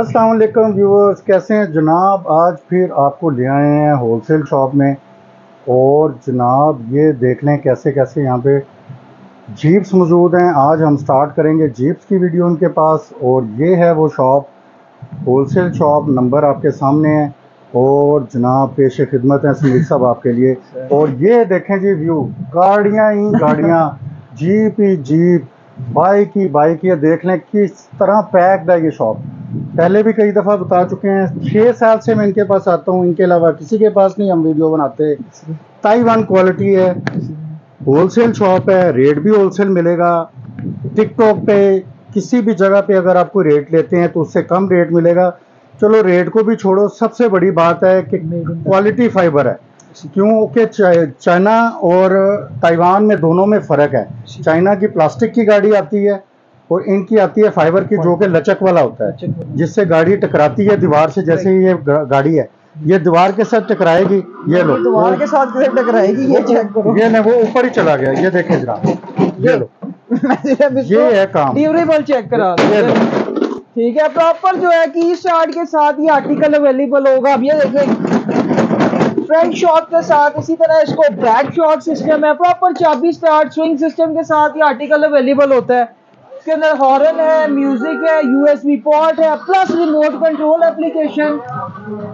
Aslam viewers, कैसे हैं? जनाब, आज फिर आपको ले आए हैं होलसेल शॉप में। और जनाब, ये देख लें कैसे कैसे यहाँ पे जीप्स मौजूद हैं। आज हम स्टार्ट करेंगे जीप्स की वीडियो उनके पास। और ये है वो शॉप होलसेल शॉप नंबर आपके सामने है। और जनाब, पेश खिदमत है समीर साहब आपके लिए। और ये देखें जी व्यू गाड़ियाँ ही गाड़ियाँ। जीप ही जीप बाइक ही बाइक। ये देख लें किस तरह पैक्ड है ये शॉप। पहले भी कई दफ़ा बता चुके हैं छः साल से मैं इनके पास आता हूँ। इनके अलावा किसी के पास नहीं हम वीडियो बनाते। ताइवान क्वालिटी है। होलसेल शॉप है रेट भी होलसेल मिलेगा। टिकटॉक पे किसी भी जगह पे अगर आप कोई रेट लेते हैं तो उससे कम रेट मिलेगा। चलो रेट को भी छोड़ो। सबसे बड़ी बात है कि क्वालिटी फाइबर है। क्योंकि चाइना और ताइवान में दोनों में फ़र्क है। चाइना की प्लास्टिक की गाड़ी आती है और इनकी आती है फाइबर की जो कि लचक वाला होता है जिससे गाड़ी टकराती है दीवार से जैसे ही ये गाड़ी है। ये दीवार के साथ टकराएगी ये लो। दीवार के साथ टकराएगी ये चेक करो। ये नहीं वो ऊपर ही चला गया ये देखें जरा। ये लो। ये है काम। ड्यूरेबल चेक करा ये लो। ठीक है प्रॉपर जो है की स्टार्ट के साथ ये आर्टिकल अवेलेबल होगा। अब ये देखें फ्रंट शॉक के साथ, इसी तरह इसको बैक शॉक सिस्टम है प्रॉपर चाबी स्टार्ट स्विंग सिस्टम के साथ ये आर्टिकल अवेलेबल होता है। इसके अंदर हॉर्न है म्यूज़िक है यूएसबी पोर्ट है plus remote control application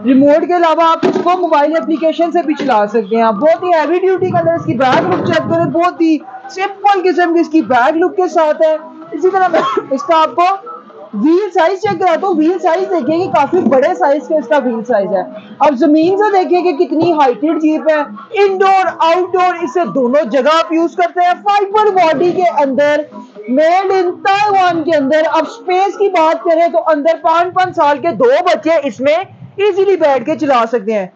remote के अलावा आप इसको मोबाइल एप्लीकेशन से भी चला सकते हैं। आप बहुत ही हैवी ड्यूटी के अंदर इसकी बैक लुक चेक करें, बहुत ही सिंपल किस्म की इसकी बैक लुक के साथ है। इसी तरह इसका आपको व्हील साइज़ चेक कराता हूँ व्हील साइज़ देखिए कि काफ़ी बड़े साइज़ का इसका व्हील साइज़ है। अब ज़मीन से देखिए कि कितनी हाइटेड जीप है। इंडोर आउटडोर इसे दोनों जगह आप यूज़ करते हैं। फाइबर बॉडी के अंदर मेड इन ताइवान के अंदर। अब स्पेस की बात करें तो अंदर पाँच पाँच साल के दो बच्चे इसमें इजीली बैठ के चला सकते हैं।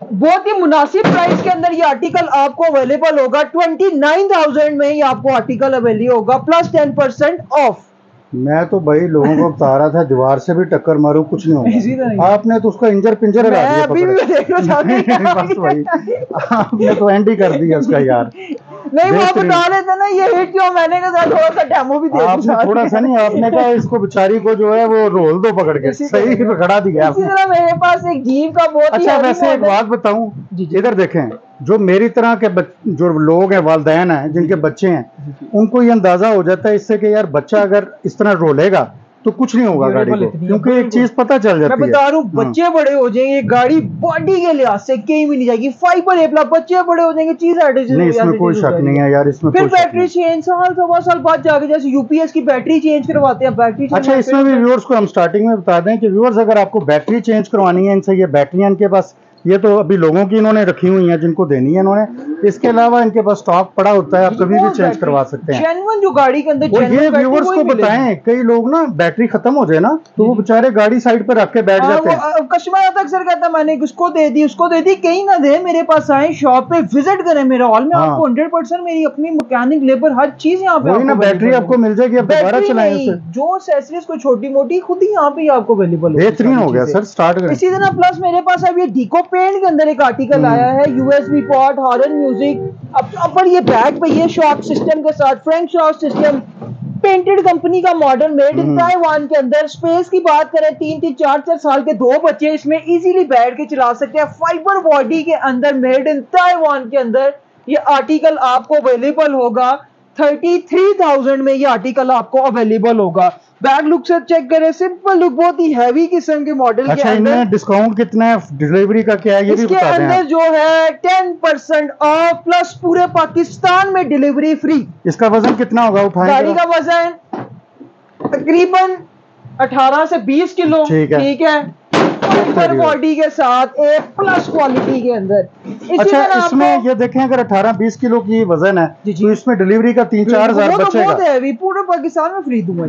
बहुत ही मुनासिब प्राइस के अंदर ये आर्टिकल आपको अवेलेबल होगा। ट्वेंटी नाइन थाउज़ेंड में ये आपको आर्टिकल अवेलेबल होगा। प्लस टेन परसेंट ऑफ़ मैं तो भाई लोगों को बता रहा था दीवार से भी टक्कर मारू कुछ नहीं होगा। आपने तो उसका इंजर पिंजर मैं अभी भी देख रहा बस भाई आपने तो एंड ही कर दिया उसका यार। नहीं वो बता रहे थे ना ये हिट क्यों? मैंने कहा थोड़ा सा डेमो भी दे आपने थोड़ा सा नहीं आपने कहा इसको बेचारी को जो है वो रोल दो पकड़ के। सही पकड़ा दिया मेरे पास एक जीव का बहुत अच्छा वैसे एक बात बताऊँ इधर देखें। जो मेरी तरह के जो लोग हैं वालदेन हैं जिनके बच्चे हैं उनको ये अंदाज़ा हो जाता है इससे कि यार बच्चा अगर इस तरह रोलेगा तो कुछ नहीं होगा गाड़ी को क्योंकि एक चीज़ पता चल जाती है। मैं बता रहा हाँ। बच्चे बड़े हो जाएँगे गाड़ी बॉडी के लिहाज से कहीं भी नहीं जाएगी। फाइबर एपला बच्चे बड़े हो जाएँगे चीज़ नहीं इसमें कोई शक नहीं है यार इसमें फिर बैटरी चेंज साल सवा साल बाद जाके जैसे यूपीएस की बैटरी चेंज करवाते हैं बैटरी अच्छा इसमें भी व्यूअर्स को हम स्टार्टिंग में बता दें कि व्यूअर्स अगर आपको बैटरी चेंज करवानी है इनसे ये बैटरियाँ इनके पास ये तो अभी लोगों की इन्होंने रखी हुई हैं जिनको देनी है इन्होंने। इसके अलावा इनके पास स्टॉक पड़ा होता है आप कभी भी चेंज करवा सकते हैं। जो गाड़ी के अंदर ये व्यूवर्स को बताएँ कई लोग ना बैटरी खत्म हो जाए ना तो वो बेचारे गाड़ी साइड पर रख के बैठ हाँ, जाते हैं। कस्टमर आता अक्सर कहता मैंने उसको दे दी उसको दे दी कहीं ना दे मेरे पास आए शॉप पे विज़िट करें मेरा हॉल में आपको हंड्रेड परसेंट मेरी अपनी मैकेनिक लेबर हर चीज़ यहाँ पे ना बैटरी आपको मिल जाएगी आप दोबारा चलाएँ जो एसेसरीज को छोटी मोटी खुद ही यहाँ पे आपको अवेलेबल बेहतरीन हो गया सर स्टार्ट इसी तरह प्लस मेरे पास अब ये डीको पेंट के अंदर एक आर्टिकल आया है यूएसबी पॉट हॉरन म्यूज़िक अब पर ये बैक पे ये शॉक सिस्टम के साथ front shock system painted company का मॉडल मेड इन ताइवान के अंदर। स्पेस की बात करें तीन तीन चार चार साल के दो बच्चे इसमें इजीली बैठ के चला सकते हैं। फाइबर बॉडी के अंदर मेड इन ताइवान के अंदर ये आर्टिकल आपको अवेलेबल होगा। थर्टी थ्री थाउज़ेंड में ये आर्टिकल आपको अवेलेबल होगा। बैक लुक से चेक करें सिंपल लुक बहुत ही हैवी किस्म के मॉडल अच्छा, के अंदर डिस्काउंट कितना है? डिलीवरी का क्या है ये भी बता अंदर जो है टेन परसेंट ऑफ़ प्लस पूरे पाकिस्तान में डिलीवरी फ्री इसका वज़न कितना होगा उठाने गाड़ी का वज़न तकरीबन 18 से 20 किलो ठीक है, ठीक है? बॉडी के साथ एक प्लस क्वालिटी के अंदर। अच्छा इसमें ये देखें अगर 18-20 किलो की वज़न है जी जी। तो इसमें डिलीवरी का तीन चार हज़ार तो बचेगा। पूरे पाकिस्तान में फ्री दूँगा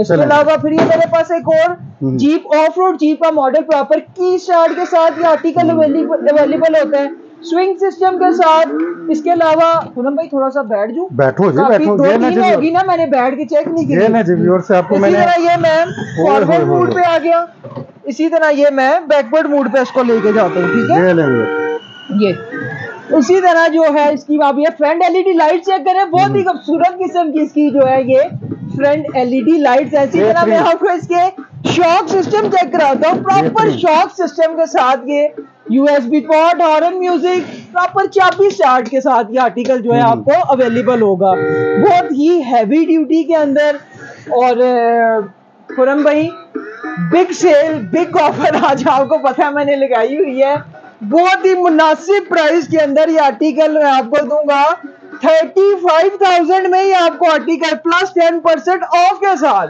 इसके अलावा फिर ये मेरे पास एक और हम्म। जीप ऑफ़ रोड जीप का मॉडल प्रॉपर की स्टार्ट के साथ ये आर्टिकल अवेलेबल होता है। स्विंग सिस्टम के साथ इसके अलावा पूनम भाई थोड़ा सा बैठ जाओ। बैठो जी बैठो। दो तीन होगी ना मैंने बैठ के चेक नहीं की ये ना जी से आपको मैंने ये मैम फॉरवर्ड मूड पे आ गया। इसी तरह ये मैं बैकवर्ड मूड पे इसको लेके जाता हूँ ठीक है? ये। इसी तरह जो है इसकी आप ये फ्रंट एलईडी लाइट चेक करें। बहुत ही खूबसूरत किस्म की इसकी जो है ये फ्रंट एलईडी लाइट्स ऐसी तरह मैं आपको इसके शॉक सिस्टम चेक कराता हूँ। प्रॉपर शॉक सिस्टम के साथ ये USB port horn music proper चाबी स्टार्ट के साथ ये आर्टिकल जो है हम्म। आपको अवेलेबल होगा। बहुत ही हैवी ड्यूटी के अंदर और खुरम भाई बिग सेल बिग ऑफ़र आज आपको पता है मैंने लगाई हुई है। बहुत ही मुनासिब प्राइस के अंदर ये आर्टिकल मैं आपको दूँगा। थर्टी फाइव थाउज़ेंड में ही आपको article plus ten percent off के साथ।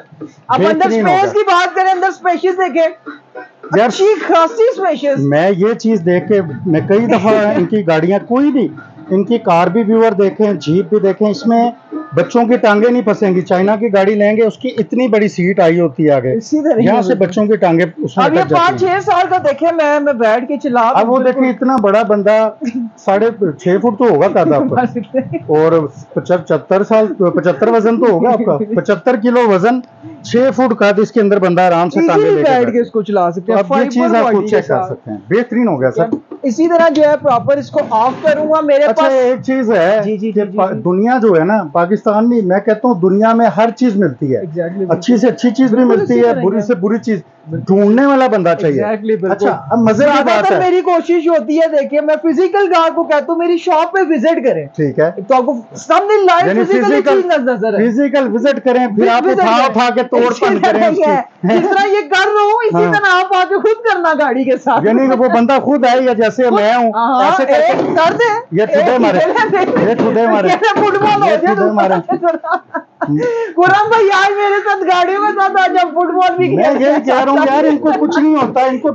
अब अंदर स्पेस की बात करें अंदर स्पेशियस देखें। अच्छी खासी स्पेशियस मैं ये चीज़ देख के मैं कई दफ़ा इनकी गाड़ियाँ कोई नहीं इनकी कार भी व्यूअर देखें जीप भी देखें इसमें बच्चों की टांगे नहीं फंसेंगी चाइना की गाड़ी लेंगे उसकी इतनी बड़ी सीट आई होती है आगे। यहाँ से। बच्चों की टांगे अब ये पाँच छह साल का देखे मैं मैं बैठ के चला अब वो देखे इतना बड़ा बंदा साढ़े छह फुट तो होगा दादा और पचहत्तर साल पचहत्तर वज़न तो होगा आपका पचहत्तर किलो वज़न। छह फुट का इसके अंदर बंदा आराम से बैठ के इसको चला सकते हैं। ये चीज़ आप चेक कर सकते हैं। बेहतरीन हो गया सर। इसी तरह जो है प्रॉपर इसको ऑफ़ करूँगा मेरे अच्छा पास एक चीज़ है जी जी, जी, जी दुनिया जो है ना पाकिस्तान में मैं कहता हूँ दुनिया में हर चीज़ मिलती है। Exactly, अच्छी से अच्छी चीज़ भी मिलती है बुरी से बुरी चीज़। ढूँढने वाला बंदा चाहिए। Exactly, अच्छा अब मज़े की बात है मेरी कोशिश होती है देखिए मैं फ़िज़िकल गाहक को कहता हूँ मेरी शॉप पे विज़िट करें। ठीक है। तो आपको सामने लाइव फ़िज़िकल फ़िज़िकल विज़िट करें फिर आप उठा उठा के तोड़ तरह ये कर रहा हूँ इसी हाँ। तरह आप आके खुद करना गाड़ी के साथ। यानी वो बंदा खुद है या जैसे मैं हूँ हाँ, ऐसे कर दे ये ठुडे मारे ये ठुडे मारे फुटबॉल गया मारे। कुरान भाई यार मेरे साथ गाड़ियों में साथ आज फुटबॉल भी मैं यही कह रहा हूँ यार इनको कुछ नहीं होता इनको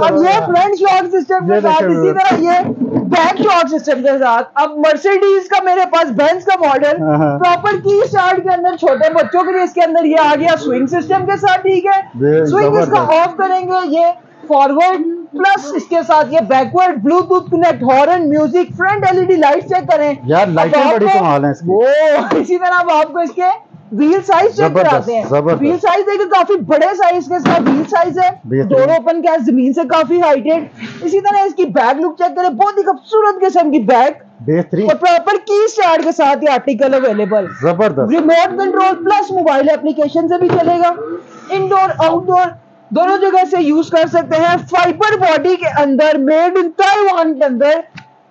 अब ये फ्रंट शॉक सिस्टम के साथ इसी तरह ये बैक शॉक सिस्टम के साथ अब मर्सिडीज का मेरे पास बेंस का मॉडल प्रॉपर की स्टार्ट के अंदर छोटे बच्चों के लिए इसके अंदर ये आ गया स्विंग सिस्टम के साथ ठीक है। स्विंग इसका ऑफ़ करेंगे ये फॉरवर्ड प्लस इसके साथ ये backward Bluetooth connect horn music front LED light check करें। यार लाइटें बड़ी कमाल है इसकी। वो इसी तरह अब आपको इसके व्हील साइज़ चेक कराते हैं। व्हील साइज़ देखिए काफ़ी बड़े साइज़ के इसका व्हील साइज़ है। डोर ओपन क्या ज़मीन से काफ़ी हाइटेड इसी तरह इसकी बैग लुक चेक करें। बहुत ही खूबसूरत किस्म की बैग बेहतरीन। और प्रॉपर की स्टार्ट के साथ ये आर्टिकल अवेलेबल ज़बरदस्त। Remote control plus mobile application से भी चलेगा। इंडोर आउटडोर दोनों जगह से यूज़ कर सकते हैं। फाइबर बॉडी के अंदर मेड इन ताइवान के अंदर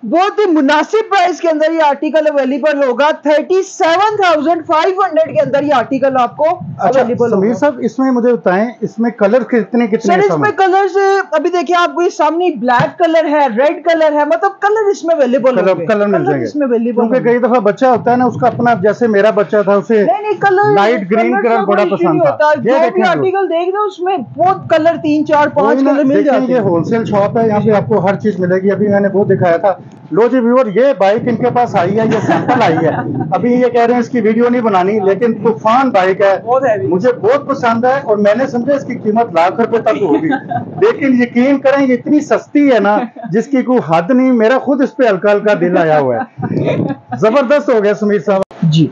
बहुत ही मुनासिब प्राइस के अंदर ये आर्टिकल अवेलेबल होगा। Thirty seven thousand five hundred के अंदर ये आर्टिकल आपको अवेलेबल अच्छा, होगा। साहब इसमें मुझे बताएँ इसमें कलर कितने कितने सर इसमें कलर अभी देखिए आपको ये सामने ब्लैक कलर है रेड कलर है मतलब कलर इसमें अवेलेबल कलर, कलर मिल जाएँगे। इसमें अवेलेबल क्योंकि कई दफ़ा बच्चा होता है ना उसका अपना जैसे मेरा बच्चा था उसे कलर लाइट ग्रीन कलर बड़ा पसंद था। जो भी आर्टिकल देख रहे हो उसमें बहुत कलर तीन चार पाँच कलर मिल हैं ये होलसेल शॉप है यहाँ पे आपको हर चीज़ मिलेगी। अभी मैंने वो दिखाया था लो जी व्यूअर ये बाइक इनके पास आई है ये सैंपल आई है। अभी ये कह रहे हैं इसकी वीडियो नहीं बनानी लेकिन तूफ़ान बाइक है। मुझे बहुत पसंद है और मैंने समझा इसकी कीमत लाख रुपए तक होगी। लेकिन यकीन करें ये इतनी सस्ती है ना जिसकी कोई हद नहीं मेरा खुद इस पे हल्का हल्का दिल आया हुआ है। ज़बरदस्त हो गया सुमीर साहब। जी।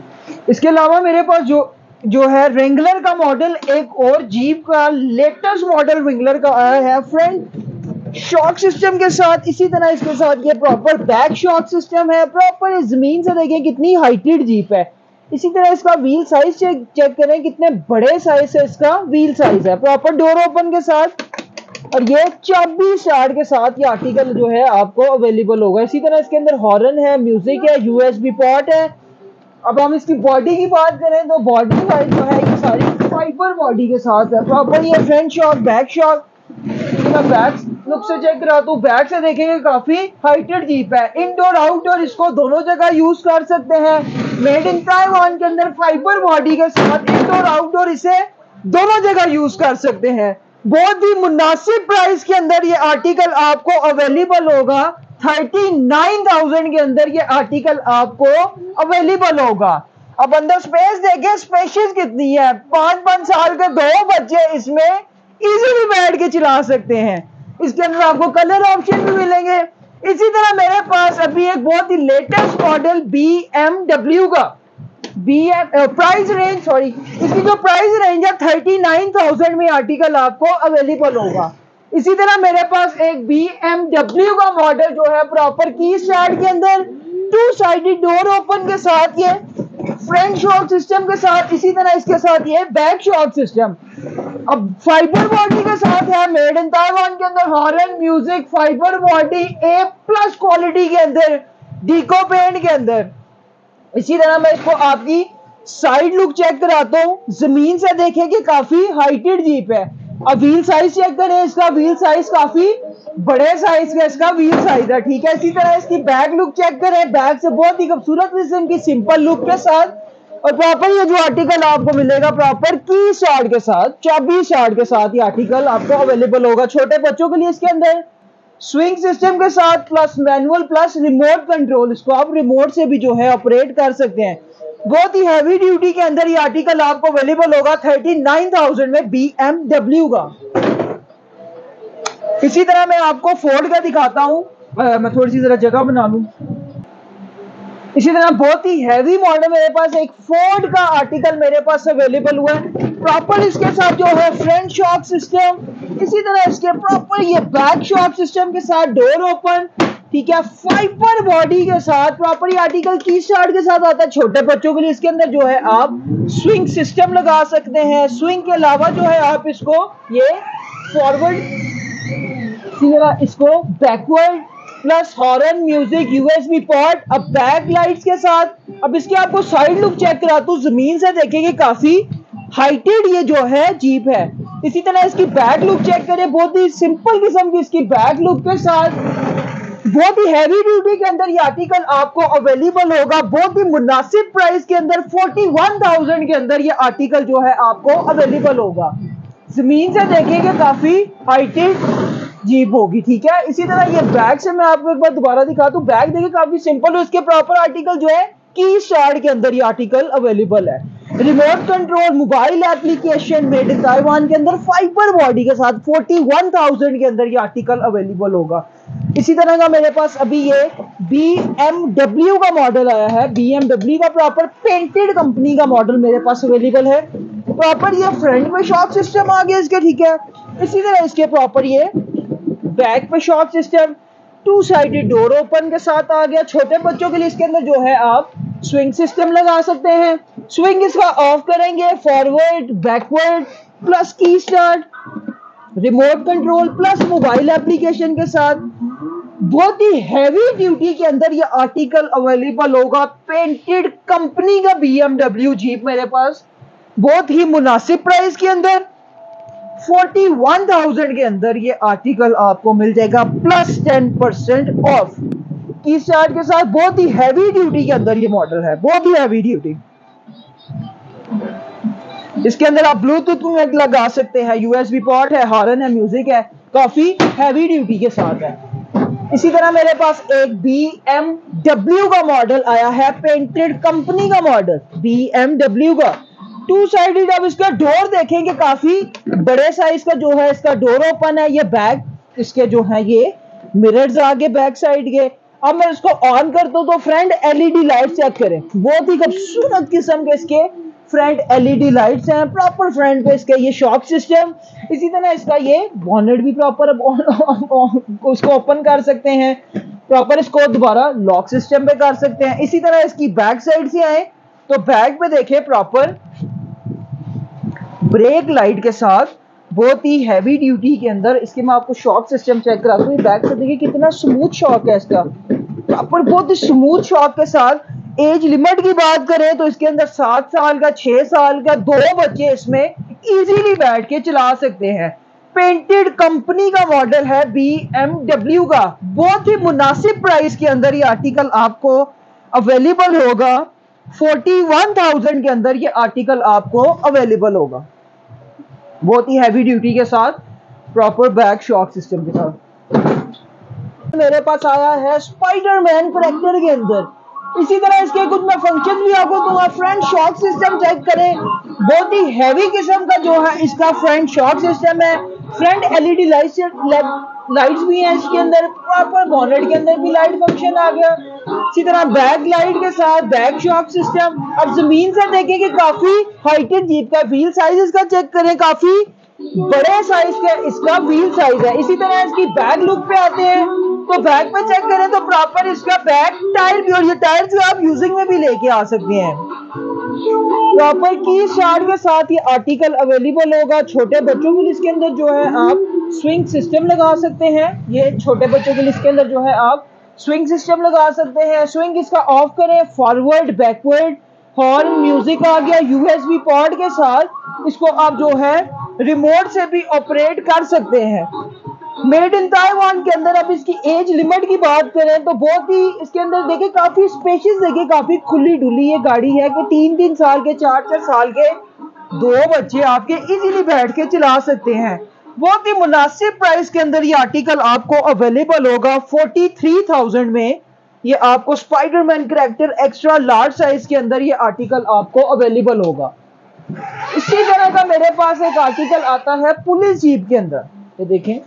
इसके अलावा मेरे पास जो जो है रेंगलर का मॉडल एक और जीप का लेटेस्ट मॉडल रेंगलर का आया है फ्रंट शॉक सिस्टम के साथ, इसी तरह इसके साथ ये प्रॉपर बैक शॉक सिस्टम है। प्रॉपर ज़मीन से देखें कितनी हाइटेड जीप है। इसी तरह इसका व्हील साइज़ चेक चेक करें, कितने बड़े साइज़ से इसका व्हील साइज़ है। प्रॉपर डोर ओपन के साथ, और ये चाबी स्टार्ट के साथ ये आर्टिकल जो है आपको अवेलेबल होगा। इसी तरह इसके अंदर हॉर्न है म्यूज़िक है यूएसबी पॉट है। अब हम इसकी बॉडी की बात करें तो बॉडी वाइज जो है, ये सारी फाइबर बॉडी के साथ है। प्रॉपर ये front shock back shock back look से चेक करा तो बैक से देखेंगे, काफ़ी हाइटेड जीप है। इंडोर आउटडोर इसको दोनों जगह यूज़ कर सकते हैं। मेड इन ताइवान के अंदर फाइबर बॉडी के साथ इंडोर आउटडोर इसे दोनों जगह यूज़ कर सकते हैं। बहुत ही मुनासिब प्राइस के अंदर ये आर्टिकल आपको अवेलेबल होगा। थर्टी नाइन थाउज़ेंड के अंदर ये आर्टिकल आपको अवेलेबल होगा। अब अंदर स्पेस देखें स्पेशियस कितनी है? पाँच पाँच साल के दो बच्चे इसमें इजीली बैठ के चला सकते हैं। इसके अंदर आपको कलर ऑप्शन भी मिलेंगे। इसी तरह मेरे पास अभी एक बहुत ही latest model B M W का। B M price range sorry इसकी जो प्राइस रेंज है थर्टी नाइन थाउज़ेंड में आर्टिकल आपको अवेलेबल होगा। इसी तरह मेरे पास एक बी एम डब्ल्यू का मॉडल जो है प्रॉपर की स्टार्ट के अंदर टू साइडेड डोर ओपन के साथ ये फ्रंट शॉक सिस्टम के साथ, इसी तरह इसके साथ ये बैक शॉक सिस्टम अब फाइबर बॉडी के साथ है मेड इन ताइवान के अंदर horn music fibre body A plus quality के अंदर डीको पेंट के अंदर। इसी तरह मैं इसको आपकी साइड लुक चेक कराता हूँ। ज़मीन से देखें कि काफ़ी हाइटेड जीप है। अब व्हील साइज़ चेक करें, इसका व्हील साइज़ काफ़ी बड़े साइज़ का, इसका व्हील साइज़ है, ठीक है? इसी तरह इसकी बैक लुक चेक करें। बैक से बहुत ही खूबसूरत किस्म की सिंपल लुक के साथ और प्रॉपर ये जो आर्टिकल आपको मिलेगा प्रॉपर की शार्ड के साथ चाबी शार्ड के साथ ये आर्टिकल आपको अवेलेबल होगा छोटे बच्चों के लिए इसके अंदर। स्विंग सिस्टम के साथ plus manual plus remote control इसको आप रिमोट से भी जो है ऑपरेट कर सकते हैं। बहुत ही हैवी ड्यूटी के अंदर ये आर्टिकल आपको अवेलेबल होगा थर्टी नाइन थाउज़ेंड में बी एम डब्ल्यू का। इसी तरह मैं आपको फोर्ड का दिखाता हूँ। मैं थोड़ी सी जरा जगह बना लू। इसी तरह बहुत ही हैवी मॉडल मेरे पास एक फोर्ड का आर्टिकल मेरे पास अवेलेबल हुआ है। प्रॉपर इसके साथ जो है फ्रंट शॉक सिस्टम इसी तरह इसके प्रॉपर ये बैक शॉक सिस्टम के साथ डोर ओपन ठीक है? फाइबर बॉडी के साथ प्रॉपर आर्टिकल की स्टार्ट के साथ आता है। छोटे बच्चों के लिए इसके अंदर जो है आप स्विंग सिस्टम लगा सकते हैं। स्विंग के अलावा जो है आप इसको ये फॉरवर्ड इसको backward plus horn music USB port अब बैक लाइट्स के साथ। अब इसके आपको साइड लुक चेक करा तो ज़मीन से देखेंगे काफ़ी हाइटेड ये जो है जीप है। इसी तरह इसकी बैक लुक चेक करें बहुत ही सिंपल किस्म की इसकी बैक लुक के साथ। बहुत ही हैवी ड्यूटी के अंदर ये आर्टिकल आपको अवेलेबल होगा बहुत ही मुनासिब प्राइस के अंदर 41,000 के अंदर ये आर्टिकल जो है आपको अवेलेबल होगा। ज़मीन से देखेंगे काफ़ी हाइटेड जीप होगी ठीक है? इसी तरह ये बैग से मैं आपको एक बार दोबारा दिखा दूँ। बैग देखिए काफ़ी सिंपल है। इसके प्रॉपर आर्टिकल जो है की स्टार्ट के अंदर ये आर्टिकल अवेलेबल है। Remote control mobile application made in Taiwan के अंदर फाइबर बॉडी के साथ 41,000 के अंदर ये आर्टिकल अवेलेबल होगा। इसी तरह का मेरे पास अभी ये BMW का मॉडल आया है। BMW का प्रॉपर पेंटेड कंपनी का मॉडल मेरे पास अवेलेबल है। प्रॉपर ये फ्रंट में शॉक सिस्टम आ गया इसके ठीक है? इसी तरह इसके प्रॉपर ये बैक पे shock system two sided door open के साथ आ गया। छोटे बच्चों के लिए इसके अंदर जो है आप स्विंग सिस्टम लगा सकते हैं। स्विंग इसका ऑफ़ करेंगे forward backward plus key start remote control plus mobile application के साथ। बहुत ही हैवी ड्यूटी के अंदर ये आर्टिकल अवेलेबल होगा। पेंटेड कंपनी का बीएमडब्ल्यू जीप मेरे पास। बहुत ही मुनासिब प्राइस के अंदर। 41,000 के अंदर ये आर्टिकल आपको मिल जाएगा प्लस 10 परसेंट ऑफ़ की चार्ज के साथ बहुत ही हैवी ड्यूटी के अंदर ये मॉडल है बहुत ही हैवी ड्यूटी इसके अंदर आप ब्लूटूथ में लगा सकते हैं यूएसबी पॉट है हॉर्न है म्यूज़िक है काफ़ी हैवी ड्यूटी के साथ है. इसी तरह मेरे पास एक बी एम डब्ल्यू का मॉडल आया है पेंटेड कंपनी का मॉडल बी एम डब्ल्यू का. टू साइडेड अब इसका डोर देखेंगे काफ़ी, बड़े साइज़ का जो है इसका डोर ओपन है, ये बैक इसके जो है ये मिरर्स आगे बैक साइड के। अब मैं इसको ऑन कर दू तो फ्रंट एलईडी लाइट चेक करें। बहुत ही खूबसूरत किस्म के इसके फ्रंट एलईडी लाइट्स हैं प्रॉपर फ्रंट पे इसके ये शॉक सिस्टम इसी तरह इसका ये बॉनेट भी प्रॉपर उसको ओपन कर सकते हैं। प्रॉपर इसको दोबारा लॉक सिस्टम पे कर सकते हैं। इसी तरह इसकी बैक साइड से आए तो बैक पे देखें प्रॉपर ब्रेक लाइट के साथ बहुत ही हैवी ड्यूटी के अंदर इसके मैं आपको शॉक सिस्टम चेक करा दूँ बैक से देखिए कितना स्मूथ शॉक है इसका। प्रॉपर बहुत ही स्मूथ शॉक के साथ एज लिमिट की बात करें तो इसके अंदर सात साल का, छह साल का, दो बच्चे इसमें इजीली बैठ के चला सकते हैं। पेंटेड कंपनी का मॉडल है बी एम डब्ल्यू का। बहुत ही मुनासिब प्राइस के अंदर ये आर्टिकल आपको अवेलेबल होगा। फोर्टी वन थाउज़ेंड के अंदर ये आर्टिकल आपको अवेलेबल होगा। बहुत ही हैवी ड्यूटी के साथ प्रॉपर बैक शॉक सिस्टम के साथ। मेरे पास आया है स्पाइडरमैन करेक्टर के अंदर। इसी तरह इसके कुछ मैं फ़ंक्शन भी आपको दूँगा। फ्रंट शॉक सिस्टम चेक करें। बहुत ही हैवी किस्म का जो है, इसका फ्रंट शॉक सिस्टम है। फ्रंट एलईडी लाइट लाइट्स भी हैं इसके अंदर प्रॉपर बॉनेट के अंदर भी लाइट फ़ंक्शन आ गया। इसी तरह बैक लाइट के साथ बैक शॉक सिस्टम अब ज़मीन से देखें कि काफ़ी हाइटेड जीप का व्हील साइज़ इसका चेक करें, काफ़ी बड़े साइज़ का इसका व्हील साइज़ है। इसी तरह इसकी बैग लुक पे आते हैं। तो बैग पे चेक करें तो प्रॉपर इसका बैक टायर भी और ये टायर जो आप यूजिंग में भी लेके आ सकते हैं। प्रॉपर की शार्ड के साथ ये आर्टिकल अवेलेबल होगा। छोटे बच्चों के लिए इसके अंदर जो है आप स्विंग सिस्टम लगा सकते हैं। ये छोटे बच्चों के लिए इसके अंदर जो है आप स्विंग सिस्टम लगा सकते हैं। स्विंग इसका ऑफ़ करें। फॉरवर्ड बैकवर्ड हॉर्न म्यूज़िक आ गया। यूएसबी पॉड के साथ इसको आप जो है रिमोट से भी ऑपरेट कर सकते हैं। मेड इन ताइवान के अंदर, अब इसकी एज लिमिट की बात करें तो बहुत ही इसके अंदर देखिए काफ़ी स्पेशियस देखिए काफ़ी खुली डुली ये गाड़ी है कि तीन तीन साल के, चार चार साल के दो बच्चे आपके इजीली बैठ के चला सकते हैं। बहुत ही मुनासिब प्राइस के अंदर ये आर्टिकल आपको अवेलेबल होगा। फोर्टी थ्री थाउज़ेंड में ये आपको Spiderman character extra large size के अंदर ये आर्टिकल आपको अवेलेबल होगा। इसी तरह का मेरे पास एक आर्टिकल आता है पुलिस जीप के अंदर। ये देखें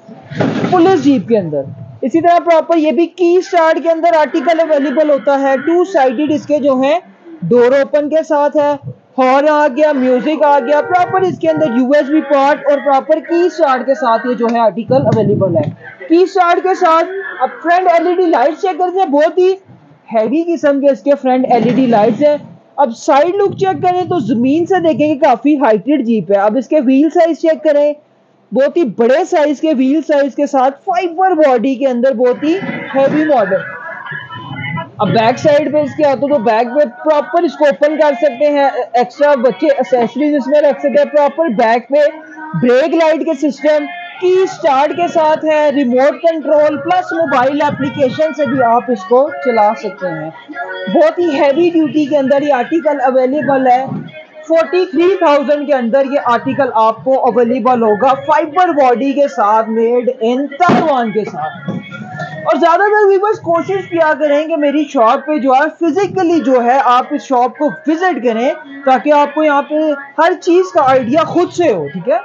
पुलिस जीप के अंदर। इसी तरह प्रॉपर ये भी की स्टार्ट के अंदर आर्टिकल अवेलेबल होता है। टू साइडेड इसके जो है डोर ओपन के साथ है हॉर्न आ गया म्यूज़िक आ गया प्रॉपर इसके अंदर यूएसबी पार्ट और प्रॉपर की स्टार्ट के साथ ये जो है आर्टिकल अवेलेबल है। की स्टार्ट के साथ अब फ्रंट एलईडी लाइट चेक करते हैं, बहुत ही हैवी किस्म के इसके फ्रंट एलईडी लाइट्स हैं। अब साइड लुक चेक करें तो ज़मीन से देखेंगे काफ़ी हाइटेड जीप है। अब इसके व्हील साइज़ चेक करें बहुत ही बड़े साइज़ के व्हील साइज़ के साथ फाइबर बॉडी के अंदर बहुत ही हैवी मॉडल अब बैक साइड पे इसके आते तो बैक पे प्रॉपर इसको ओपन कर सकते हैं एक्स्ट्रा बच्चे एसेसरीज इसमें रख सकते हैं प्रॉपर बैक पे ब्रेक लाइट के सिस्टम की स्टार्ट के साथ है remote control plus mobile application से भी आप इसको चला सकते हैं। बहुत ही हैवी ड्यूटी के अंदर ये आर्टिकल अवेलेबल है। फोर्टी थ्री थाउज़ेंड के अंदर ये आर्टिकल आपको अवेलेबल होगा फाइबर बॉडी के साथ मेड इन ताइवान के साथ। और ज़्यादातर व्यूवर्स कोशिश किया करें कि मेरी शॉप पे जो है फिजिकली जो है, आप इस शॉप को विज़िट करें ताकि आपको यहाँ पे हर चीज़ का आइडिया खुद से हो, ठीक है?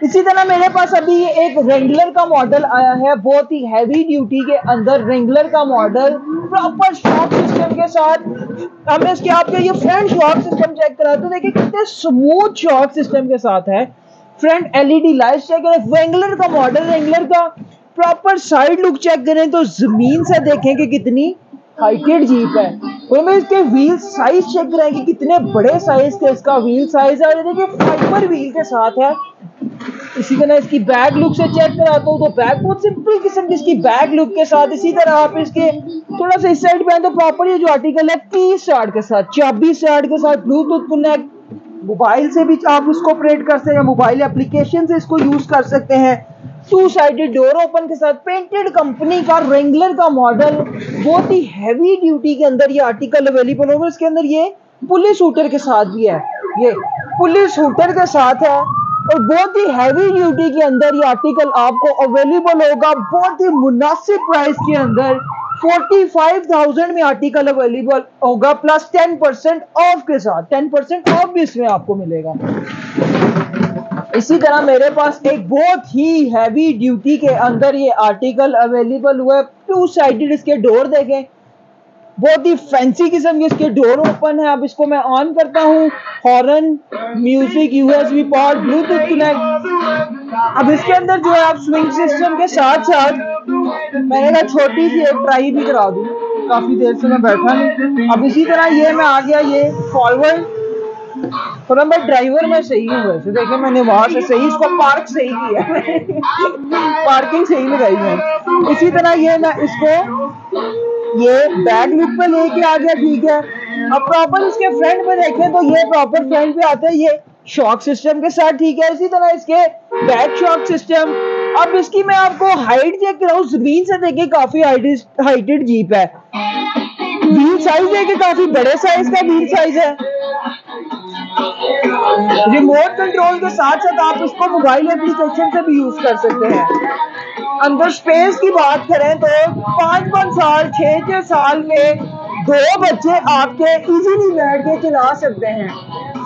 इसी तरह मेरे पास अभी ये एक रेंगुलर का मॉडल आया है, बहुत ही हैवी ड्यूटी के अंदर रेंगुलर का मॉडल प्रॉपर शॉक सिस्टम के साथ। हमने इसके आपके ये फ्रंट शॉक सिस्टम चेक करा तो देखिए कितने स्मूथ शॉक सिस्टम के साथ है। फ्रंट एलईडी लाइट चेक करें रेंगुलर का मॉडल रेंगुलर का प्रॉपर साइड लुक चेक करें तो ज़मीन से देखें कि कितनी हाइटेड जीप है। और मैं इसके व्हील साइज़ चेक करें कि कितने बड़े साइज़ के इसका व्हील साइज़ है, और देखिए फाइबर व्हील के साथ है। इसी तरह इसकी बैग लुक से चेक कराता हूँ तो बैग बहुत सिंपल किस्म की इसकी बैग लुक के साथ, इसी तरह आप इसके थोड़ा सा इस साइड पे तो प्रॉपर ये जो आर्टिकल है की स्टार्ट के साथ चाबी स्टार्ट के साथ ब्लूटूथ कनेक्ट मोबाइल से भी आप इसको ऑपरेट कर सकते हैं मोबाइल एप्लीकेशन से इसको यूज़ कर सकते हैं। टू साइडेड डोर ओपन के साथ पेंटेड कंपनी का रेंगलर का मॉडल बहुत ही हैवी ड्यूटी के अंदर ये आर्टिकल अवेलेबल होगा इसके अंदर ये पुलिस शूटर के साथ भी है। ये पुलिस शूटर के साथ है। और बहुत ही हैवी ड्यूटी के अंदर ये आर्टिकल आपको अवेलेबल होगा बहुत ही मुनासिब प्राइस के अंदर। 45,000 में आर्टिकल अवेलेबल होगा प्लस 10 परसेंट ऑफ़ के साथ। 10 परसेंट ऑफ़ भी इसमें आपको मिलेगा। इसी तरह मेरे पास एक बहुत ही हैवी ड्यूटी के अंदर ये आर्टिकल अवेलेबल हुआ है। टू साइडेड इसके डोर देखें। बहुत ही फैंसी किस्म के इसके डोर ओपन है। अब इसको मैं ऑन करता हूँ। Horn music USB port bluetooth connect अब इसके अंदर जो है आप स्विंग सिस्टम के साथ साथ मैंने कहा छोटी सी एक ट्राई भी करा दूँ। काफ़ी देर से मैं बैठा नहीं। अब इसी तरह ये मैं आ गया ये फॉरवर्ड थोड़ा मैं ड्राइवर में सही हूँ वैसे। देखे मैंने वहाँ से सही, इसको पार्क सही किया। पार्किंग सही लगाई मैं इसी तरह ये मैं इसको ये बैक लुक पे लेके आ गया, ठीक है। अब प्रॉपर इसके फ्रंट में देखें तो ये प्रॉपर फ्रंट पे आते हैं, ये शॉक सिस्टम के साथ, ठीक है। इसी तरह इसके बैक शॉक सिस्टम अब इसकी मैं आपको हाइट चेक कराऊँ ज़मीन से देखे काफ़ी हाइटेड जीप है। व्हील साइज़ देखे काफ़ी बड़े साइज़ का व्हील साइज़ है। रिमोट कंट्रोल के साथ साथ आप इसको मोबाइल एप्लीकेशन से भी यूज़ कर सकते हैं। अंदर स्पेस की बात करें तो पाँच पाँच साल छः छः साल में दो बच्चे आपके इजीली बैठ के चला सकते हैं।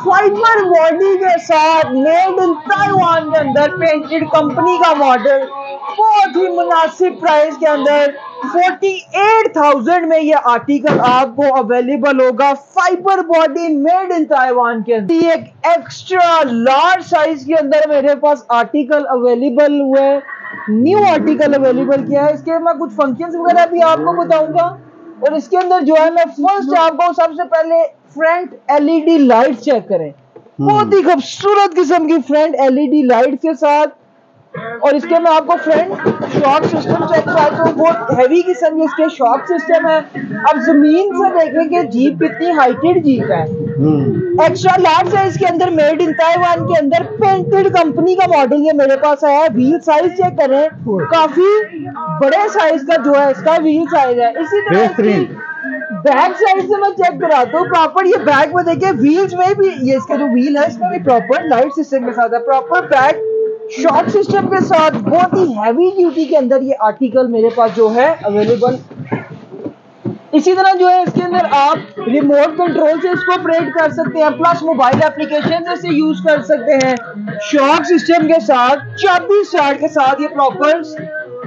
फाइबर बॉडी के साथ मेड इन ताइवान के अंदर पेंटेड कंपनी का मॉडल बहुत ही मुनासिब प्राइस के अंदर 48,000 में ये आर्टिकल आपको अवेलेबल होगा। Fibre body made in Taiwan के अंदर। एक एक्स्ट्रा लार्ज साइज़ के अंदर मेरे पास आर्टिकल अवेलेबल हुए। न्यू आर्टिकल अवेलेबल किया है। इसके मैं कुछ फ़ंक्शंस वगैरह भी आपको बताऊँगा। और इसके अंदर जो है मैं फ़र्स्ट आपको सबसे पहले फ्रंट एलईडी लाइट चेक करें। बहुत ही खूबसूरत किस्म की फ्रंट एलईडी लाइट के साथ और इसके मैं आपको फ्रंट शॉक सिस्टम चेक कराता हूँ। बहुत हैवी किस्म के इसके शॉक सिस्टम है। अब ज़मीन से देखेंगे जीप कितनी हाइटेड जीप है। एक्स्ट्रा लार्ज साइज़ के अंदर मेड इन ताइवान के अंदर पेंटेड कंपनी का मॉडल ये मेरे पास आया है। व्हील साइज़ चेक करें काफ़ी बड़े साइज़ का जो है इसका व्हील साइज़ है। इसी तरह बैक साइड से मैं चेक कराता हूँ। प्रॉपर ये बैक में देखिए व्हील्स में भी ये इसका जो व्हील है इसमें भी प्रॉपर लाइट सिस्टम के साथ है। प्रॉपर बैक शॉक सिस्टम के साथ बहुत ही हैवी ड्यूटी के अंदर ये आर्टिकल मेरे पास जो है अवेलेबल इसी तरह जो है इसके अंदर आप रिमोट कंट्रोल से इसको ऑपरेट कर सकते हैं प्लस मोबाइल एप्लीकेशन से यूज़ कर सकते हैं। शॉक सिस्टम के साथ चाबी स्टार्ट के साथ ये प्रॉपर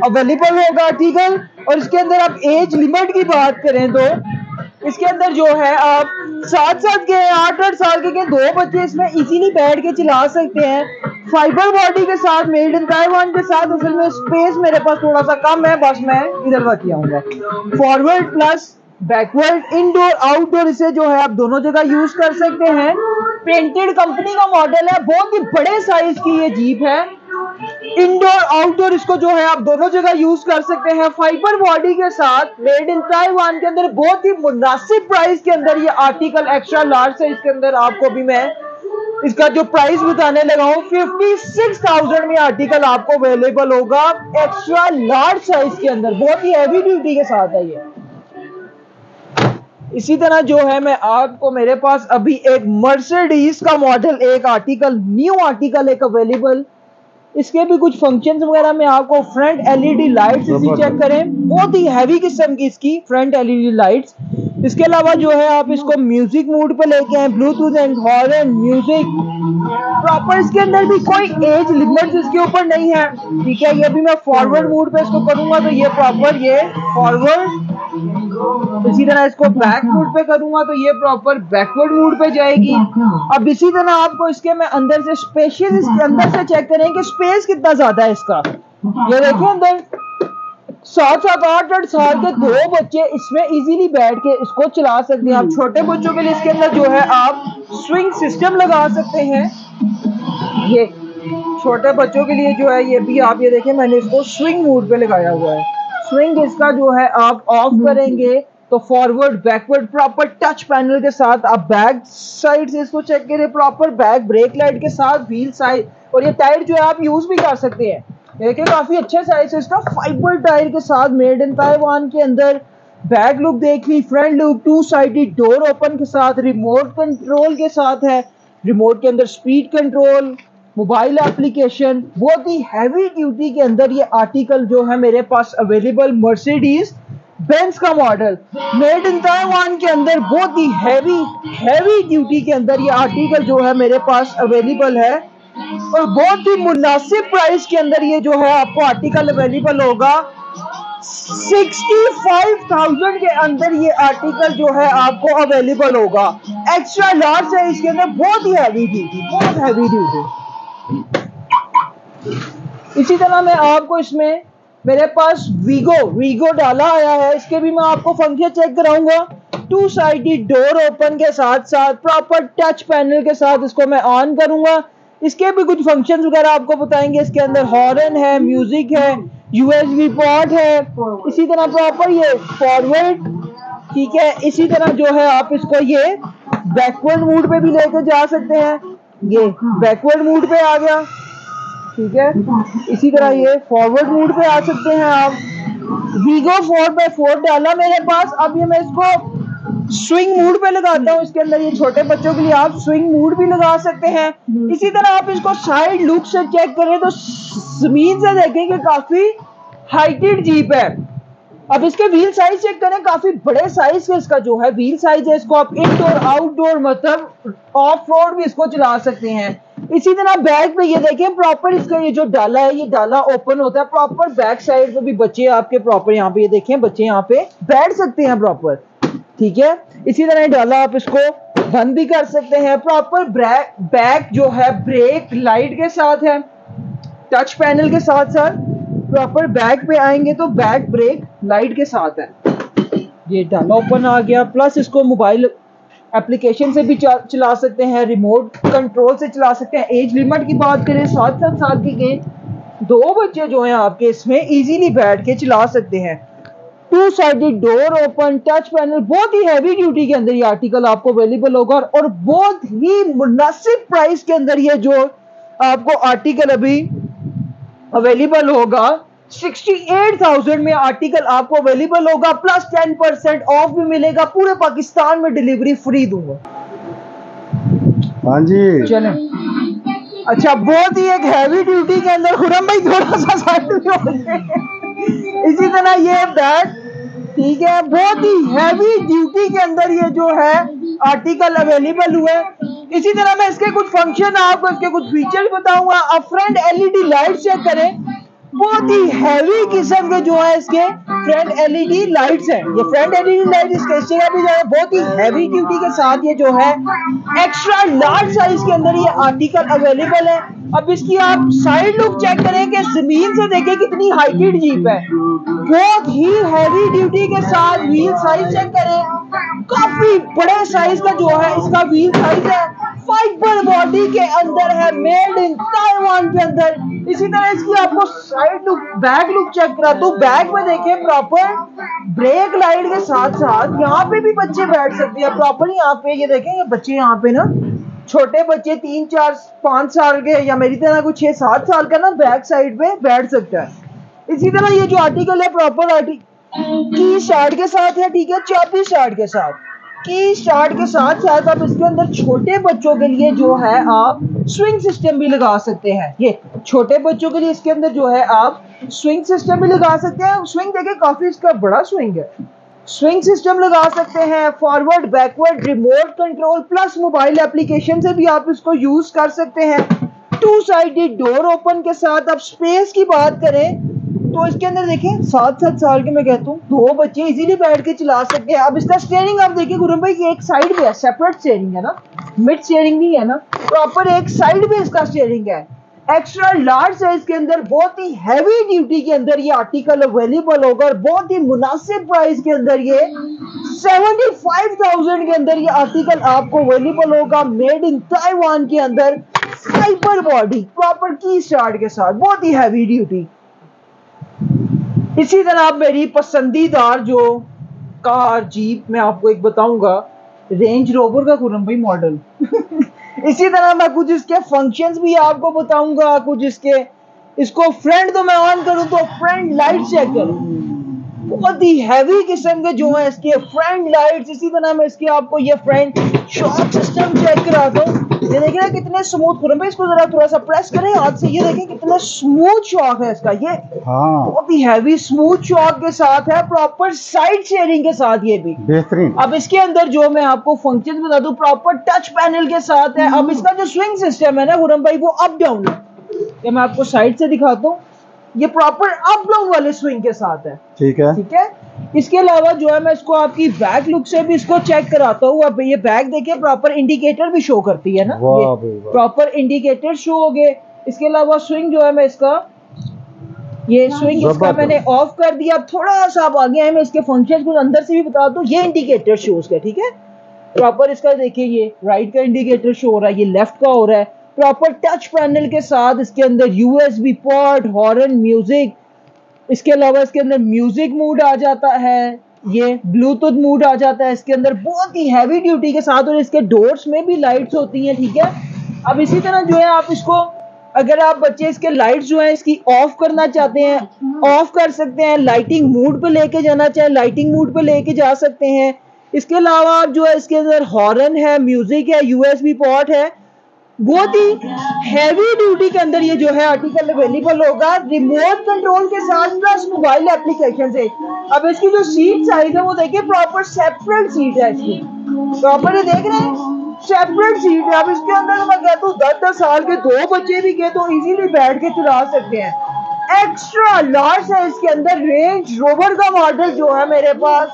अवेलेबल होगा आर्टिकल और इसके अंदर आप एज लिमिट की बात करें तो इसके अंदर जो है आप सात सात के आठ आठ साल के, के दो बच्चे इसमें इजीली बैठ के चला सकते हैं। फाइबर बॉडी के साथ, मेड इन ताइवान के साथ असल में स्पेस मेरे पास थोड़ा सा कम है, बस मैं इधर बाकी आऊँगा forward plus backward indoor outdoor इसे जो है आप दोनों जगह यूज़ कर सकते हैं। पेंटेड कंपनी का मॉडल है, बहुत ही बड़े साइज़ की ये जीप है। इंडोर आउटडोर इसको जो है आप दोनों जगह यूज़ कर सकते हैं। फाइबर बॉडी के साथ मेड इन ताइवान के अंदर, बहुत ही मुनासिब प्राइस के अंदर ये आर्टिकल एक्स्ट्रा लार्ज साइज़ के अंदर आपको भी मैं इसका जो प्राइस बताने लगा हूँ फिफ्टी सिक्स थाउज़ेंड में आर्टिकल आपको अवेलेबल होगा एक्स्ट्रा लार्ज साइज़ के अंदर। बहुत ही हैवी ड्यूटी के साथ है ये। इसी तरह जो है, मैं आपको मेरे पास अभी एक मर्सिडीज का मॉडल एक आर्टिकल न्यू आर्टिकल एक अवेलेबल इसके भी कुछ फ़ंक्शंस वगैरह में आपको फ्रंट एलईडी लाइट्स इसी चेक करें। बहुत ही हैवी किस्म की इसकी फ्रंट एलईडी लाइट्स इसके अलावा जो है आप इसको म्यूज़िक मूड पे लेके आए bluetooth and horn music proper इसके अंदर भी कोई एज लिमिट इसके ऊपर नहीं है। ठीक है, ये भी मैं फॉरवर्ड मूड पे इसको करूँगा तो ये प्रॉपर ये फॉरवर्ड इसी तरह इसको बैक मूड पे करूँगा तो ये प्रॉपर बैकवर्ड मूड पे जाएगी। अब इसी तरह आपको इसके मैं अंदर से स्पेशल इसके अंदर से चेक करें कि स्पेस कितना ज़्यादा है इसका। ये देखिए अंदर। सात सात, आठ आठ साल के दो बच्चे इसमें इजीली बैठ के इसको चला सकते हैं। आप छोटे बच्चों के लिए इसके अंदर जो है, आप स्विंग सिस्टम लगा सकते हैं। ये छोटे बच्चों के लिए जो है, ये भी आप ये देखें मैंने इसको स्विंग मूड पे लगाया हुआ है। स्विंग इसका जो है, आप ऑफ़ करेंगे तो forward backward proper touch panel के साथ आप बैक साइड से इसको चेक करें प्रॉपर बैक ब्रेक लाइट के साथ व्हील साइड और ये टायर जो है, आप यूज़ भी कर सकते हैं। देखिए, काफ़ी अच्छे साइज़ है इसका। फाइबर टायर के साथ मेड इन ताइवान के अंदर बैक लुक देख ली front look two sided door open के साथ रिमोट कंट्रोल के साथ है। रिमोट के अंदर स्पीड कंट्रोल मोबाइल एप्लीकेशन बहुत ही हैवी ड्यूटी के अंदर ये आर्टिकल जो है मेरे पास अवेलेबल मर्सिडीज बेंस का मॉडल मेड इन ताइवान के अंदर बहुत ही हैवी हैवी ड्यूटी के अंदर ये आर्टिकल जो है मेरे पास अवेलेबल है। और बहुत ही मुनासिब प्राइस के अंदर ये जो है आपको आर्टिकल अवेलेबल होगा। 65,000 के अंदर ये आर्टिकल जो है आपको अवेलेबल होगा। एक्स्ट्रा लार्ज है इसके अंदर बहुत ही हैवी ड्यूटी बहुत हैवी ड्यूटी इसी तरह मैं आपको इसमें मेरे पास वीगो वीगो डाला आया है। इसके भी मैं आपको फ़ंक्शन चेक कराऊँगा। टू साइडेड डोर ओपन के साथ साथ प्रॉपर टच पैनल के साथ इसको मैं ऑन करूँगा। इसके भी कुछ फ़ंक्शन वगैरह आपको बताएँगे। इसके अंदर हॉर्न है म्यूज़िक है यूएसबी पोर्ट है। इसी तरह प्रॉपर ये फॉरवर्ड ठीक है? इसी तरह जो है आप इसको ये बैकवर्ड मूड पे भी लेकर जा सकते हैं। ये बैकवर्ड मूड पे आ गया, ठीक है? इसी तरह ये फॉरवर्ड मूड पे आ सकते हैं आप। वीगो फोर बाय फोर डाला मेरे पास। अब ये मैं इसको स्विंग मूड पे लगाता हूँ इसके अंदर ये छोटे बच्चों के लिए आप स्विंग मूड भी लगा सकते हैं। इसी तरह आप इसको साइड लुक से चेक करें तो ज़मीन से देखें कि काफ़ी हाइटेड जीप है। अब इसके व्हील साइज़ चेक करें, काफ़ी बड़े साइज़ का इसका जो है व्हील साइज़ है, इसको आप इनडोर आउटडोर मतलब ऑफ़ रोड भी इसको चला सकते हैं। इसी तरह बैक पे ये देखें प्रॉपर इसका ये जो डाला है, ये डाला ओपन होता है। प्रॉपर बैक साइड पे भी बच्चे आपके प्रॉपर यहाँ पे ये देखें, बच्चे यहाँ पे बैठ सकते हैं प्रॉपर ठीक है? इसी तरह डाला आप इसको बंद भी कर सकते हैं। प्रॉपर बैक जो है ब्रेक लाइट के साथ है टच पैनल के साथ साथ प्रॉपर बैक पे आएँगे तो बैक ब्रेक लाइट के साथ है। ये डाला ओपन आ गया। प्लस इसको मोबाइल एप्लीकेशन से भी चला सकते हैं रिमोट कंट्रोल से चला सकते हैं। एज लिमिट की बात करें, सात सात साल की गेम दो बच्चे जो हैं आपके इसमें इजीली बैठ के चला सकते हैं। Two sided door open touch panel बहुत ही हैवी ड्यूटी के अंदर ये आर्टिकल आपको अवेलेबल होगा और बहुत ही मुनासिब प्राइस के अंदर ये जो आपको आर्टिकल अभी अवेलेबल होगा 68,000 में आर्टिकल आपको अवेलेबल होगा प्लस 10 परसेंट ऑफ़ भी मिलेगा पूरे पाकिस्तान में डिलीवरी फ्री दूँगा। हाँ जी। चले। अच्छा बहुत ही एक हैवी ड्यूटी के अंदर खुरम भाई थोड़ा सा इसी तरह ये बैग ठीक है, बहुत ही हैवी ड्यूटी के अंदर ये जो है आर्टिकल अवेलेबल हुए इसी तरह मैं इसके कुछ फ़ंक्शन आपको इसके कुछ फीचर्स बताऊँगा। अब फ्रंट एलईडी लाइट चेक करें। बहुत ही हैवी किस्म के जो है इसके फ्रंट एलईडी लाइट्स हैं। ये फ्रंट एलईडी लाइट इसके इस जगह भी जो है। बहुत ही हैवी ड्यूटी के साथ ये जो है एक्स्ट्रा लार्ज साइज़ के अंदर ये आर्टिकल अवेलेबल है। अब इसकी आप साइड लुक चेक करें कि ज़मीन से देखें कितनी हाइटेड जीप है। बहुत ही हैवी ड्यूटी के साथ व्हील साइज़ चेक करें। काफ़ी बड़े साइज़ का जो है इसका व्हील साइज़ है। फाइबर बॉडी के अंदर है मेड इन ताइवान के अंदर। इसी तरह इसकी आपको side look back look check करा तो बैक में देखें प्रॉपर ब्रेक लाइट के साथ साथ यहाँ पे भी बच्चे बैठ सकते हैं। प्रॉपर यहाँ पे ये देखें, ये बच्चे यहाँ पे ना, छोटे बच्चे तीन, चार, पाँच साल के या मेरी तरह कुछ छह सात साल का ना बैक साइड पे बैठ सकता है। इसी तरह ये जो आर्टिकल है प्रॉपर आर्टिकल की स्टार्ट के साथ है, ठीक है? चाबी स्टार्ट के साथ। की स्टार्ट के साथ साथ आप इसके अंदर छोटे बच्चों के लिए जो है आप स्विंग सिस्टम भी लगा सकते हैं। ये छोटे बच्चों के लिए इसके अंदर जो है आप स्विंग सिस्टम भी लगा सकते हैं। स्विंग देखिए, काफ़ी इसका बड़ा स्विंग है। स्विंग सिस्टम लगा सकते हैं forward backward remote control plus mobile application से भी आप इसको यूज़ कर सकते हैं। टू साइडेड डोर ओपन के साथ आप स्पेस की बात करें तो इसके अंदर देखें सात सात साल के मैं कहता हूँ दो बच्चे इजीली बैठ के चला सकते हैं। अब इसका स्टेयरिंग आप देखिए गुरु भाई की एक साइड पे है सेपरेट स्टेयरिंग है ना मिड स्टेयरिंग नहीं है ना प्रॉपर एक साइड पे इसका स्टेयरिंग है। एक्स्ट्रा लार्ज साइज़ के अंदर बहुत ही हैवी ड्यूटी के अंदर ये आर्टिकल अवेलेबल होगा और बहुत ही मुनासिब प्राइस के अंदर ये 75,000 के अंदर ये आर्टिकल आपको अवेलेबल होगा मेड इन ताइवान के अंदर फाइबर बॉडी प्रॉपर की स्टार्ट के साथ बहुत ही हैवी ड्यूटी इसी तरह मेरी पसंदीदार जो कार, जीप, मैं आपको एक बताऊँगा रेंज रोवर का खुरम भाई मॉडल इसी तरह मैं कुछ इसके फ़ंक्शंस भी आपको बताऊँगा, कुछ इसके, इसको फ्रंट तो मैं ऑन करूँ तो फ्रंट लाइट चेक करूँ। बहुत ही हैवी किस्म के जो है इसके फ्रंट लाइट्स इसी तरह मैं इसके आपको ये फ्रंट शॉक सिस्टम चेक कराता हूँ। ये देखिए कितने स्मूथ खुरम भाई इसको जरा थोड़ा सा प्रेस करें हाथ से। ये देखें कितना स्मूथ शॉक है इसका ये हाँ। बहुत ही हैवी स्मूथ शॉक के साथ है प्रॉपर साइड शेयरिंग के साथ ये भी। बेहतरीन। अब इसके अंदर जो मैं आपको फ़ंक्शन बता दूँ प्रॉपर टच पैनल के साथ है। अब इसका जो स्विंग सिस्टम है ना खुरम भाई वो अप डाउन है। मैं आपको साइड से दिखाता हूँ। ये प्रॉपर अप डाउन वाले स्विंग के साथ है। ठीक है। ठीक है? इसके अलावा जो है मैं इसको आपकी बैक लुक से भी इसको चेक कराता हूँ। अब ये बैक देखिए प्रॉपर इंडिकेटर भी शो करती है ना? प्रॉपर इंडिकेटर शो हो गए। इसके अलावा स्विंग जो है मैं इसका ये स्विंग इसका मैंने ऑफ़ कर दिया। अब थोड़ा सा आप आगे आए मैं इसके फ़ंक्शन को अंदर से भी बता दूँ। ये इंडिकेटर शो का ठीक है? प्रॉपर इसका देखिए ये राइट का इंडिकेटर शो हो रहा है ये लेफ़्ट का हो रहा है। प्रॉपर टच पैनल के साथ इसके अंदर यूएसबी पोर्ट हॉर्न म्यूज़िक इसके अलावा इसके अंदर म्यूज़िक मूड आ जाता है, ये ब्लूटूथ मूड आ जाता है इसके अंदर, बहुत ही हैवी ड्यूटी के साथ और इसके डोर्स में भी लाइट्स होती हैं, ठीक है? अब इसी तरह जो है आप इसको, अगर आप बच्चे इसके लाइट्स जो है इसकी ऑफ़ करना चाहते हैं ऑफ़ कर सकते हैं लाइटिंग मूड पे लेके जाना चाहे लाइटिंग मूड पे लेके जा सकते हैं। इसके अलावा आप जो है इसके अंदर हॉर्न है म्यूज़िक है यूएसबी पोर्ट है बहुत ही हैवी ड्यूटी के अंदर ये जो है आर्टिकल अवेलेबल होगा। रिमोट कंट्रोल के साथ प्लस मोबाइल एप्लीकेशन से। अब इसकी जो सीट साइज़ है, वो देखिए प्रॉपर सेपरेट सीट है इसकी। प्रॉपर ये देख रहे हैं? सेपरेट सीट है। अब इसके अंदर मैं कहता हूँ दस दस साल के दो बच्चे भी गए तो इजीली बैठ के चला सकते हैं। एक्स्ट्रा लार्ज है इसके अंदर। रेंज रोवर का मॉडल जो है मेरे पास।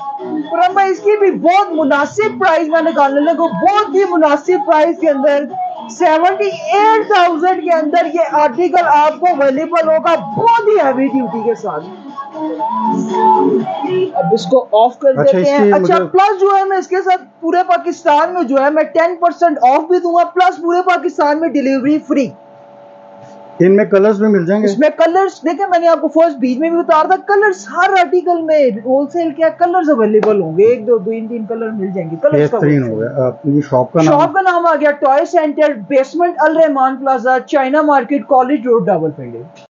और मैं इसकी भी बहुत मुनासिब प्राइस में निकालने लगा। बहुत ही मुनासिब प्राइस के अंदर। सेवेंटी एट थाउज़ेंड के अंदर ये आर्टिकल आपको अवेलेबल होगा बहुत ही हैवी ड्यूटी के साथ। अब इसको ऑफ़ कर अच्छा, देते हैं। अच्छा प्लस जो है मैं इसके साथ पूरे पाकिस्तान में जो है मैं टेन परसेंट ऑफ़ भी दूँगा प्लस पूरे पाकिस्तान में डिलीवरी फ्री इनमें कलर्स भी मिल जाएँगे। इसमें कलर्स देखे मैंने आपको फ़र्स्ट बीच में भी बता रहा था कलर्स हर आर्टिकल में होलसेल क्या कलर्स अवेलेबल होंगे। एक दो तीन तीन कलर मिल जाएँगे। कलर्स बेहतरीन हो गया। अपनी शॉप का नाम शॉप का नाम आ गया toy centre basement Al Rahman plaza China market college road double पेंडे